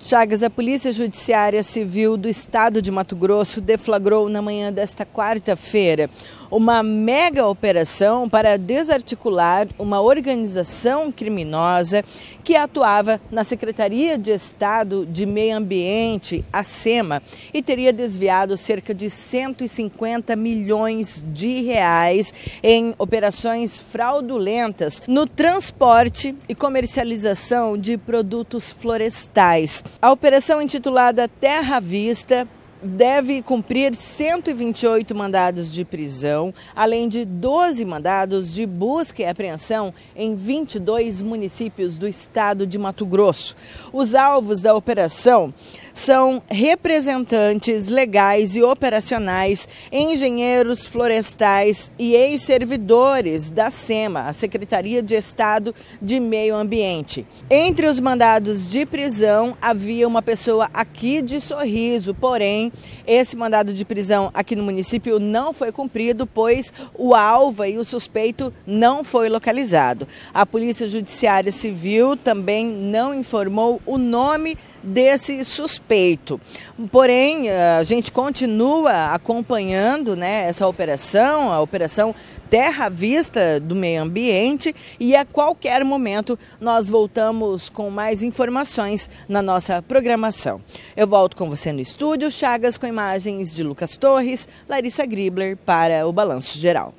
Chagas, a Polícia Judiciária Civil do Estado de Mato Grosso deflagrou na manhã desta quarta-feira uma mega operação para desarticular uma organização criminosa que atuava na Secretaria de Estado de Meio Ambiente, a SEMA, e teria desviado cerca de 150 milhões de reais em operações fraudulentas no transporte e comercialização de produtos florestais. A operação intitulada Terra Vista deve cumprir 128 mandados de prisão, além de 12 mandados de busca e apreensão em 22 municípios do estado de Mato Grosso. Os alvos da operação são representantes legais e operacionais, engenheiros florestais e ex-servidores da SEMA, a Secretaria de Estado de Meio Ambiente. Entre os mandados de prisão havia uma pessoa aqui de Sorriso, porém, esse mandado de prisão aqui no município não foi cumprido, pois o alvo e o suspeito não foi localizado. A Polícia Judiciária Civil também não informou o nome desse suspeito. Porém, a gente continua acompanhando né, essa operação, a operação Terra à Vista do Meio Ambiente e a qualquer momento nós voltamos com mais informações na nossa programação. Eu volto com você no estúdio, Chagas, com imagens de Lucas Torres, Larissa Gribler para o Balanço Geral.